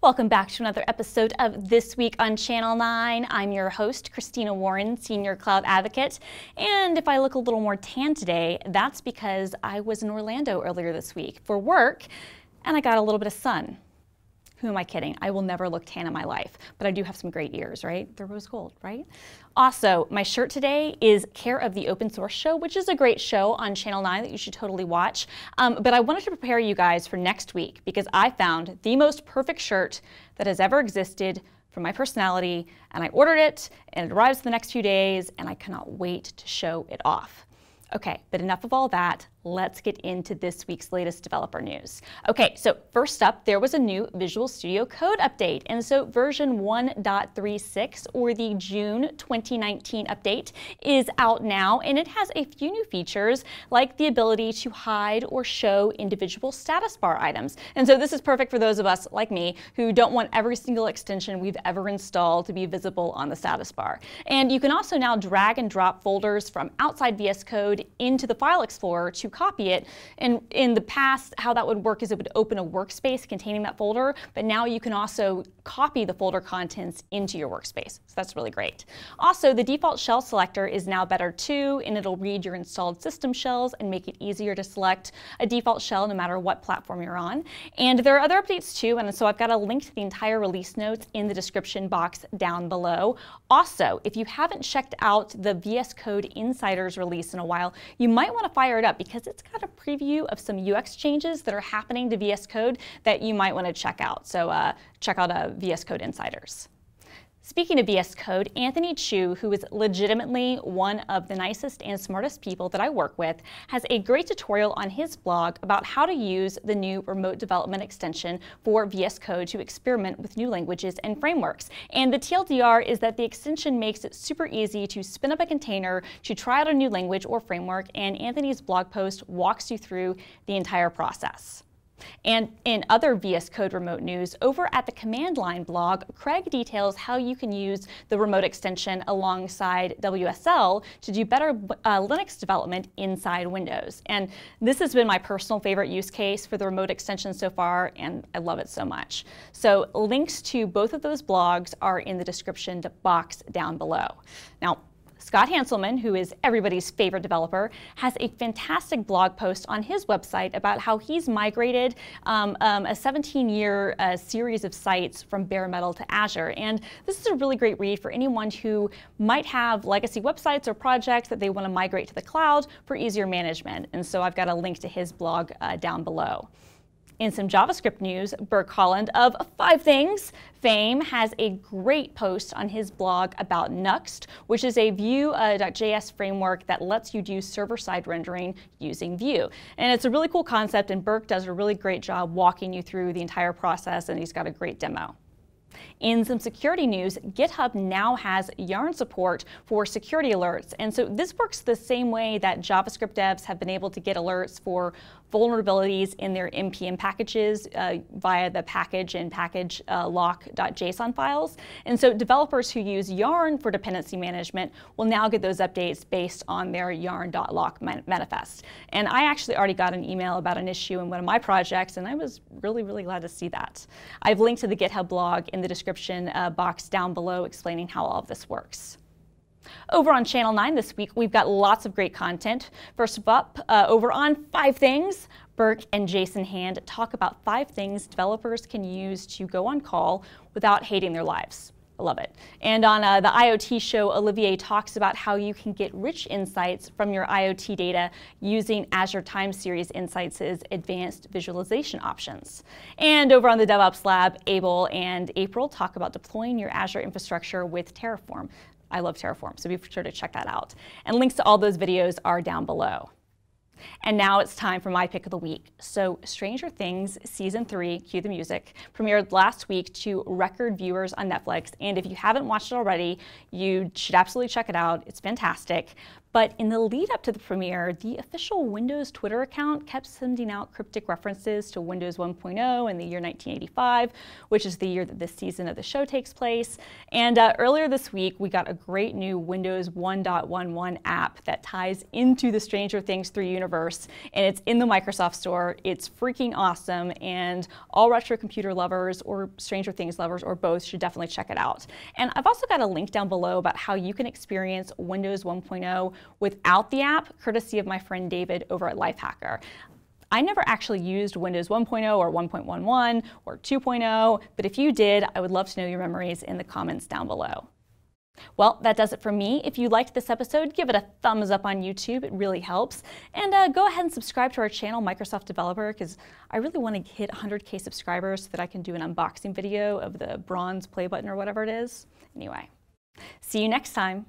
Welcome back to another episode of This Week on Channel 9. I'm your host, Christina Warren, Senior Cloud Advocate. And if I look a little more tan today, that's because I was in Orlando earlier this week for work and I got a little bit of sun. Who am I kidding? I will never look tan in my life, but I do have some great ears, right? They're rose gold, right? Also, my shirt today is Care of the Open Source Show, which is a great show on Channel 9 that you should totally watch. Um, but I wanted to prepare you guys for next week because I found the most perfect shirt that has ever existed for my personality, and I ordered it, and it arrives the next few days, and I cannot wait to show it off. Okay, but enough of all that let's get into this week's latest developer news. Okay, so first up, there was a new Visual Studio Code update. And so version 1.36, or the June 2019 update, is out now, and it has a few new features, like the ability to hide or show individual status bar items. And so this is perfect for those of us, like me, who don't want every single extension we've ever installed to be visible on the status bar. And you can also now drag and drop folders from outside VS Code into the File Explorer to copy it. And in the past, how that would work is it would open a workspace containing that folder, but now you can also copy the folder contents into your workspace. So that's really great. Also, the default shell selector is now better too, and it'll read your installed system shells and make it easier to select a default shell no matter what platform you're on. And there are other updates too, and so I've got a link to the entire release notes in the description box down below. Also, if you haven't checked out the VS Code Insiders release in a while, you might want to fire it up because because it's got a preview of some UX changes that are happening to VS Code that you might want to check out. So uh, check out uh, VS Code Insiders. Speaking of VS Code, Anthony Chu, who is legitimately one of the nicest and smartest people that I work with, has a great tutorial on his blog about how to use the new remote development extension for VS Code to experiment with new languages and frameworks. And the TLDR is that the extension makes it super easy to spin up a container to try out a new language or framework, and Anthony's blog post walks you through the entire process. And in other VS Code remote news, over at the command line blog, Craig details how you can use the remote extension alongside WSL to do better uh, Linux development inside Windows. And this has been my personal favorite use case for the remote extension so far, and I love it so much. So links to both of those blogs are in the description box down below. Now, Scott Hanselman, who is everybody's favorite developer, has a fantastic blog post on his website about how he's migrated um, um, a 17-year uh, series of sites from bare metal to Azure. And this is a really great read for anyone who might have legacy websites or projects that they want to migrate to the cloud for easier management. And so I've got a link to his blog uh, down below. In some JavaScript news, Burke Holland of Five Things fame has a great post on his blog about Nuxt, which is a Vue.js uh, framework that lets you do server-side rendering using Vue. And it's a really cool concept, and Burke does a really great job walking you through the entire process, and he's got a great demo. In some security news, GitHub now has Yarn support for security alerts. And so this works the same way that JavaScript devs have been able to get alerts for vulnerabilities in their npm packages uh, via the package and package uh, lock.json files. And so developers who use Yarn for dependency management will now get those updates based on their yarn.lock man manifest. And I actually already got an email about an issue in one of my projects, and I was really, really glad to see that. I've linked to the GitHub blog in the description uh, box down below explaining how all of this works. Over on Channel 9 this week, we've got lots of great content. First up, uh, over on Five Things, Burke and Jason Hand talk about five things developers can use to go on call without hating their lives. I love it. And on uh, the IoT show, Olivier talks about how you can get rich insights from your IoT data using Azure Time Series Insights' advanced visualization options. And over on the DevOps Lab, Abel and April talk about deploying your Azure infrastructure with Terraform. I love Terraform, so be sure to check that out. And links to all those videos are down below. And now it's time for my pick of the week. So Stranger Things Season 3, cue the music, premiered last week to record viewers on Netflix. And if you haven't watched it already, you should absolutely check it out. It's fantastic. But in the lead up to the premiere, the official Windows Twitter account kept sending out cryptic references to Windows 1.0 and the year 1985, which is the year that this season of the show takes place. And uh, earlier this week, we got a great new Windows 1.11 app that ties into the Stranger Things 3 universe, and it's in the Microsoft Store. It's freaking awesome, and all retro computer lovers or Stranger Things lovers or both should definitely check it out. And I've also got a link down below about how you can experience Windows 1.0 without the app, courtesy of my friend David over at Lifehacker. I never actually used Windows 1.0 or 1.11 or 2.0, but if you did, I would love to know your memories in the comments down below. Well, that does it for me. If you liked this episode, give it a thumbs up on YouTube. It really helps. And uh, go ahead and subscribe to our channel, Microsoft Developer, because I really want to hit 100K subscribers so that I can do an unboxing video of the bronze play button or whatever it is. Anyway, see you next time.